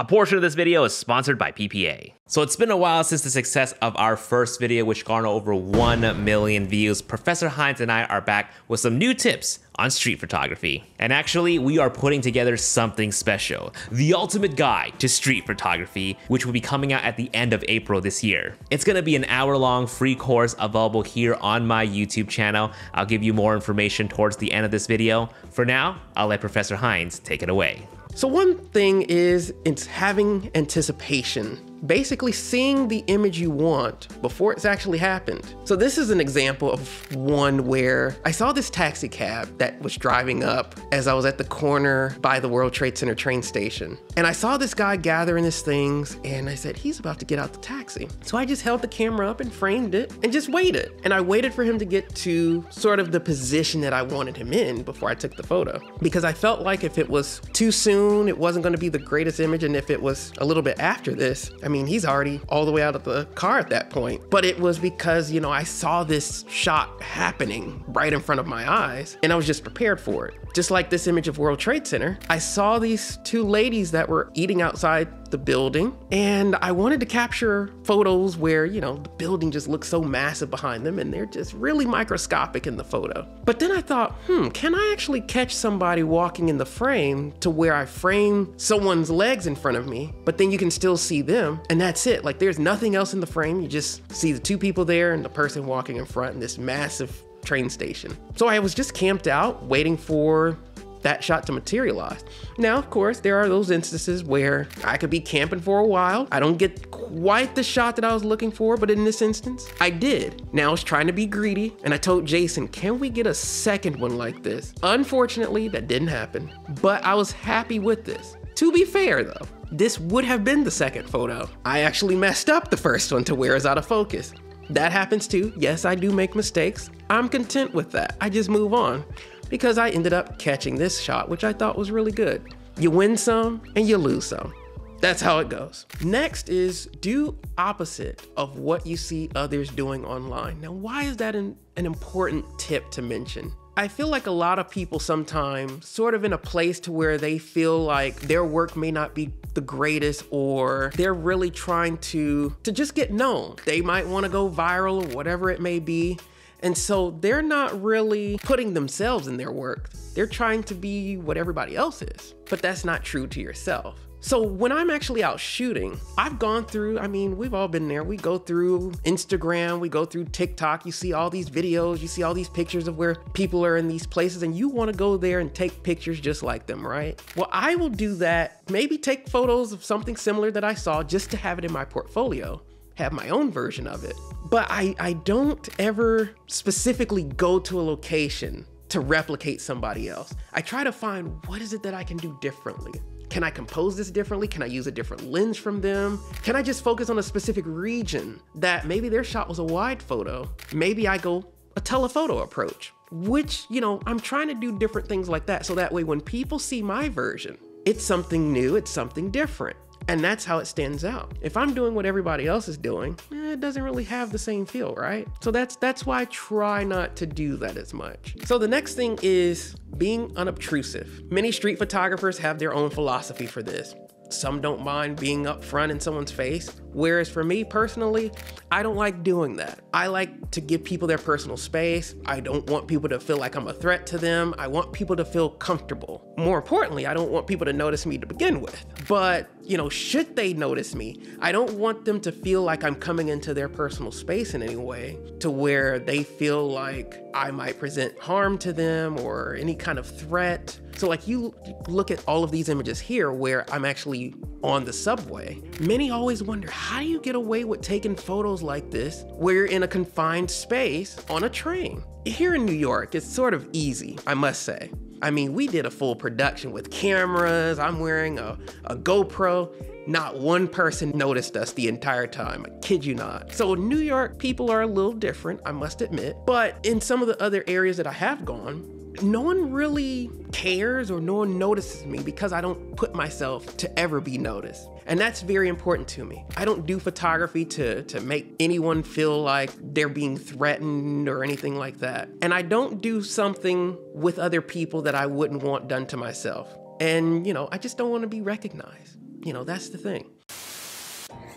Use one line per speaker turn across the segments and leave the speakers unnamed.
A portion of this video is sponsored by PPA. So it's been a while since the success of our first video, which garnered over 1 million views. Professor Hines and I are back with some new tips on street photography. And actually, we are putting together something special, the ultimate guide to street photography, which will be coming out at the end of April this year. It's gonna be an hour long free course available here on my YouTube channel. I'll give you more information towards the end of this video. For now, I'll let Professor Hines take it away.
So one thing is it's having anticipation basically seeing the image you want before it's actually happened. So this is an example of one where I saw this taxi cab that was driving up as I was at the corner by the World Trade Center train station. And I saw this guy gathering his things and I said, he's about to get out the taxi. So I just held the camera up and framed it and just waited. And I waited for him to get to sort of the position that I wanted him in before I took the photo. Because I felt like if it was too soon, it wasn't gonna be the greatest image. And if it was a little bit after this, I mean, he's already all the way out of the car at that point. But it was because, you know, I saw this shot happening right in front of my eyes and I was just prepared for it. Just like this image of World Trade Center, I saw these two ladies that were eating outside the building and I wanted to capture photos where, you know, the building just looks so massive behind them and they're just really microscopic in the photo. But then I thought, hmm, can I actually catch somebody walking in the frame to where I frame someone's legs in front of me, but then you can still see them and that's it. Like there's nothing else in the frame. You just see the two people there and the person walking in front in this massive train station. So I was just camped out waiting for that shot to materialize. Now, of course, there are those instances where I could be camping for a while. I don't get quite the shot that I was looking for, but in this instance, I did. Now I was trying to be greedy and I told Jason, can we get a second one like this? Unfortunately, that didn't happen, but I was happy with this. To be fair though, this would have been the second photo. I actually messed up the first one to where it's out of focus. That happens too. Yes, I do make mistakes. I'm content with that. I just move on because I ended up catching this shot, which I thought was really good. You win some and you lose some. That's how it goes. Next is do opposite of what you see others doing online. Now, why is that an, an important tip to mention? I feel like a lot of people sometimes sort of in a place to where they feel like their work may not be the greatest or they're really trying to to just get known. They might want to go viral or whatever it may be. And so they're not really putting themselves in their work. They're trying to be what everybody else is. But that's not true to yourself. So when I'm actually out shooting, I've gone through, I mean, we've all been there. We go through Instagram, we go through TikTok, you see all these videos, you see all these pictures of where people are in these places and you want to go there and take pictures just like them, right? Well, I will do that, maybe take photos of something similar that I saw just to have it in my portfolio have my own version of it. But I, I don't ever specifically go to a location to replicate somebody else. I try to find what is it that I can do differently. Can I compose this differently? Can I use a different lens from them? Can I just focus on a specific region that maybe their shot was a wide photo? Maybe I go a telephoto approach, which, you know, I'm trying to do different things like that. So that way when people see my version, it's something new, it's something different. And that's how it stands out. If I'm doing what everybody else is doing, eh, it doesn't really have the same feel, right? So that's that's why I try not to do that as much. So the next thing is being unobtrusive. Many street photographers have their own philosophy for this. Some don't mind being up front in someone's face. Whereas for me personally, I don't like doing that. I like to give people their personal space. I don't want people to feel like I'm a threat to them. I want people to feel comfortable. More importantly, I don't want people to notice me to begin with. But, you know, should they notice me, I don't want them to feel like I'm coming into their personal space in any way to where they feel like I might present harm to them or any kind of threat. So like you look at all of these images here where I'm actually on the subway. Many always wonder, how do you get away with taking photos like this where you're in a confined space on a train? Here in New York, it's sort of easy, I must say. I mean, we did a full production with cameras. I'm wearing a, a GoPro. Not one person noticed us the entire time. I kid you not. So New York people are a little different, I must admit. But in some of the other areas that I have gone, no one really cares or no one notices me because I don't put myself to ever be noticed. And that's very important to me. I don't do photography to, to make anyone feel like they're being threatened or anything like that. And I don't do something with other people that I wouldn't want done to myself. And, you know, I just don't want to be recognized. you know, that's the thing.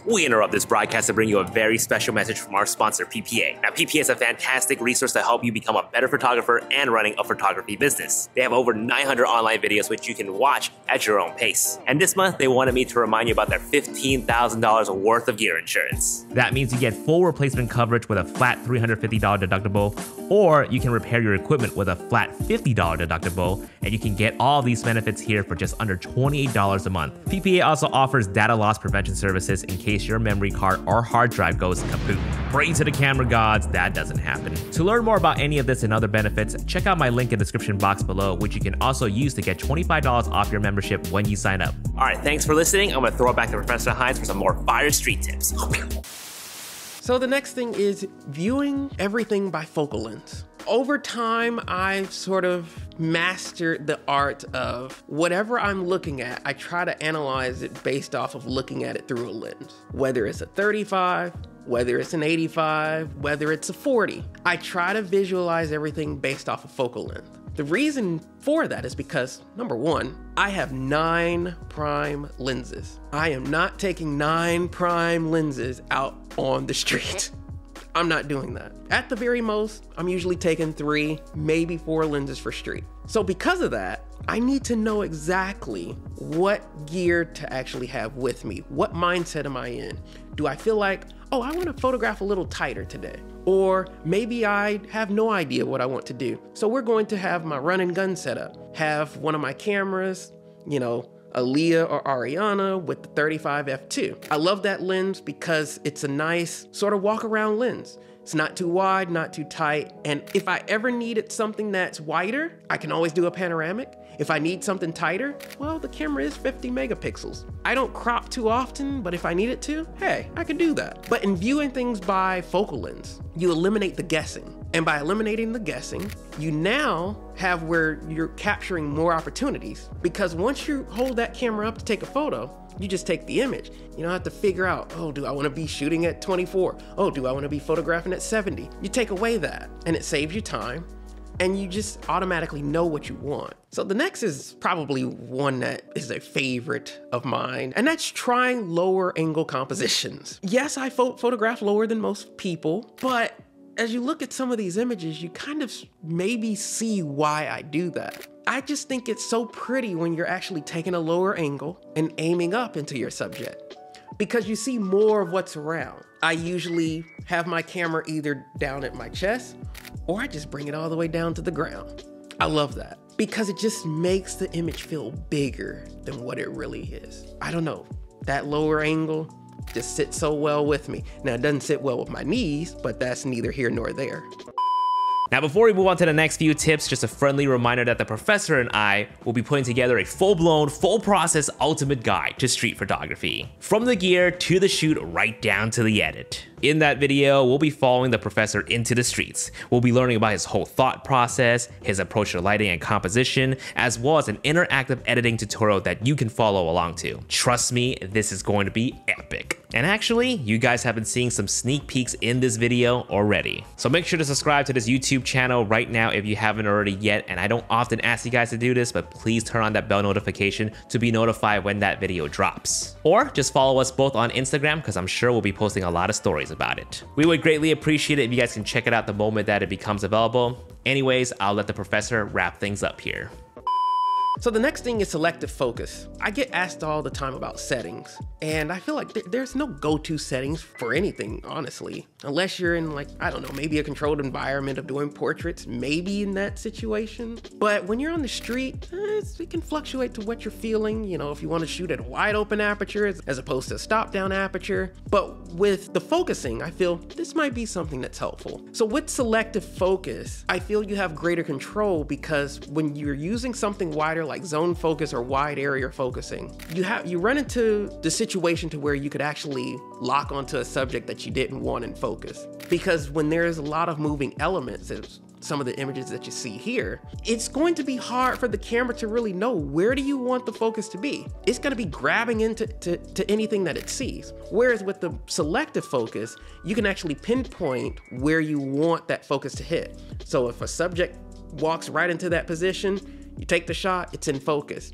We interrupt this broadcast to bring you a very special message from our sponsor, PPA. Now, PPA is a fantastic resource to help you become a better photographer and running a photography business. They have over 900 online videos which you can watch at your own pace. And this month, they wanted me to remind you about their $15,000 worth of gear insurance. That means you get full replacement coverage with a flat $350 deductible, or you can repair your equipment with a flat $50 deductible, and you can get all these benefits here for just under $28 a month. PPA also offers data loss prevention services in case case your memory card or hard drive goes kaput. Pray to the camera gods, that doesn't happen. To learn more about any of this and other benefits, check out my link in the description box below, which you can also use to get $25 off your membership when you sign up. All right, thanks for listening. I'm gonna throw it back to Professor Hines for some more fire street tips.
So the next thing is viewing everything by focal length over time, I've sort of mastered the art of whatever I'm looking at, I try to analyze it based off of looking at it through a lens. Whether it's a 35, whether it's an 85, whether it's a 40. I try to visualize everything based off of focal length. The reason for that is because, number one, I have nine prime lenses. I am not taking nine prime lenses out on the street. I'm not doing that. At the very most, I'm usually taking three, maybe four lenses for street. So because of that, I need to know exactly what gear to actually have with me. What mindset am I in? Do I feel like, oh, I want to photograph a little tighter today? Or maybe I have no idea what I want to do. So we're going to have my run and gun setup, have one of my cameras, you know, a Leica or Ariana with the 35 f2. I love that lens because it's a nice sort of walk around lens. It's not too wide, not too tight. And if I ever needed something that's wider, I can always do a panoramic. If I need something tighter, well, the camera is 50 megapixels. I don't crop too often, but if I need it to, hey, I can do that. But in viewing things by focal lens, you eliminate the guessing. And by eliminating the guessing, you now have where you're capturing more opportunities. Because once you hold that camera up to take a photo, you just take the image. You don't have to figure out, oh, do I want to be shooting at 24? Oh, do I want to be photographing at 70? You take away that and it saves you time and you just automatically know what you want. So the next is probably one that is a favorite of mine, and that's trying lower angle compositions. Yes, I pho photograph lower than most people, but as you look at some of these images, you kind of maybe see why I do that. I just think it's so pretty when you're actually taking a lower angle and aiming up into your subject because you see more of what's around. I usually have my camera either down at my chest or I just bring it all the way down to the ground. I love that because it just makes the image feel bigger than what it really is. I don't know, that lower angle just sit so well with me. Now, it doesn't sit well with my knees, but that's neither here nor there.
Now, before we move on to the next few tips, just a friendly reminder that the professor and I will be putting together a full-blown, full-process ultimate guide to street photography. From the gear to the shoot, right down to the edit. In that video, we'll be following the professor into the streets. We'll be learning about his whole thought process, his approach to lighting and composition, as well as an interactive editing tutorial that you can follow along to. Trust me, this is going to be epic. And actually, you guys have been seeing some sneak peeks in this video already. So make sure to subscribe to this YouTube channel right now if you haven't already yet. And I don't often ask you guys to do this, but please turn on that bell notification to be notified when that video drops. Or just follow us both on Instagram because I'm sure we'll be posting a lot of stories about it. We would greatly appreciate it if you guys can check it out the moment that it becomes available. Anyways, I'll let the professor wrap things up here.
So the next thing is selective focus. I get asked all the time about settings, and I feel like th there's no go-to settings for anything, honestly. Unless you're in like, I don't know, maybe a controlled environment of doing portraits, maybe in that situation. But when you're on the street, eh, it can fluctuate to what you're feeling. You know, if you want to shoot at a wide open aperture as opposed to a stop down aperture. But with the focusing, I feel this might be something that's helpful. So with selective focus, I feel you have greater control because when you're using something wider like zone focus or wide area focusing, you have you run into the situation to where you could actually lock onto a subject that you didn't want in focus. Because when there's a lot of moving elements, some of the images that you see here, it's going to be hard for the camera to really know where do you want the focus to be. It's going to be grabbing into to, to anything that it sees. Whereas with the selective focus, you can actually pinpoint where you want that focus to hit. So if a subject walks right into that position, you take the shot, it's in focus.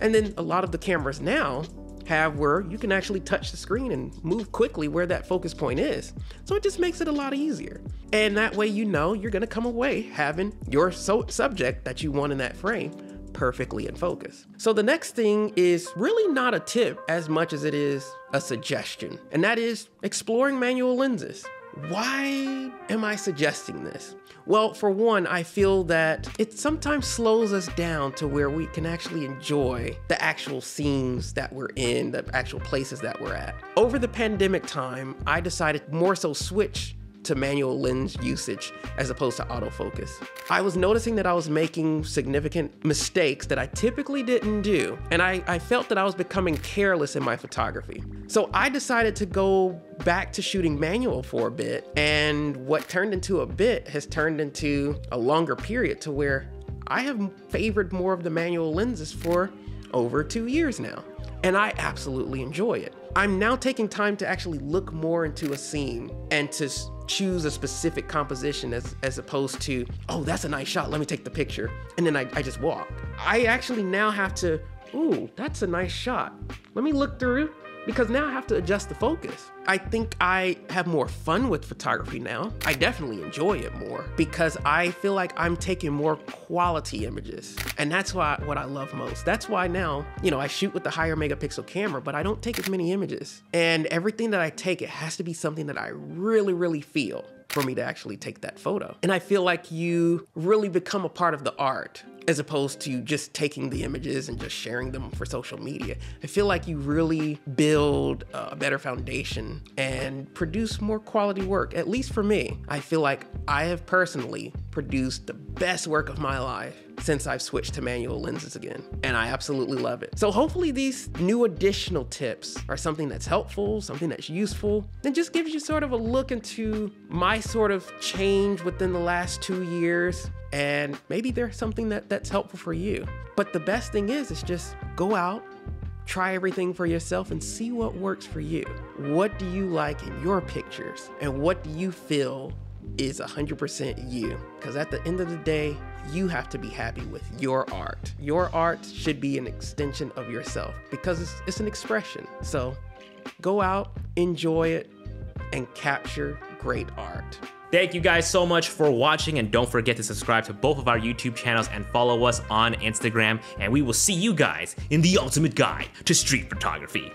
And then a lot of the cameras now have where you can actually touch the screen and move quickly where that focus point is. So it just makes it a lot easier. And that way you know you're gonna come away having your so- subject that you want in that frame perfectly in focus. So the next thing is really not a tip as much as it is a suggestion, and that is exploring manual lenses. Why am I suggesting this? Well, for one, I feel that it sometimes slows us down to where we can actually enjoy the actual scenes that we're in, the actual places that we're at. Over the pandemic time, I decided more so switch to manual lens usage as opposed to autofocus. I was noticing that I was making significant mistakes that I typically didn't do, and I, I felt that I was becoming careless in my photography. So I decided to go back to shooting manual for a bit, and what turned into a bit has turned into a longer period to where I have favored more of the manual lenses for over two years now, and I absolutely enjoy it. I'm now taking time to actually look more into a scene and to choose a specific composition as, as opposed to, oh, that's a nice shot, let me take the picture. And then I, I just walk. I actually now have to, ooh, that's a nice shot. Let me look through because now I have to adjust the focus. I think I have more fun with photography now. I definitely enjoy it more because I feel like I'm taking more quality images. And that's why what I love most. That's why now, you know, I shoot with the higher megapixel camera, but I don't take as many images. And everything that I take, it has to be something that I really, really feel for me to actually take that photo. And I feel like you really become a part of the art as opposed to just taking the images and just sharing them for social media. I feel like you really build a better foundation and produce more quality work. At least for me, I feel like I have personally produced the best work of my life since I've switched to manual lenses again, and I absolutely love it. So hopefully these new additional tips are something that's helpful, something that's useful, and just gives you sort of a look into my sort of change within the last two years, and maybe there's something that, that's helpful for you. But the best thing is, is just go out, try everything for yourself and see what works for you. What do you like in your pictures? And what do you feel is 100% you? Because at the end of the day, you have to be happy with your art. Your art should be an extension of yourself because it's, it's an expression. So go out, enjoy it, and capture great art.
Thank you guys so much for watching and don't forget to subscribe to both of our YouTube channels and follow us on Instagram and we will see you guys in the ultimate guide to street photography.